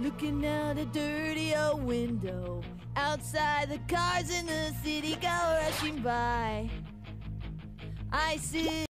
Looking out a dirty old window. Outside the cars in the city go rushing by. I see.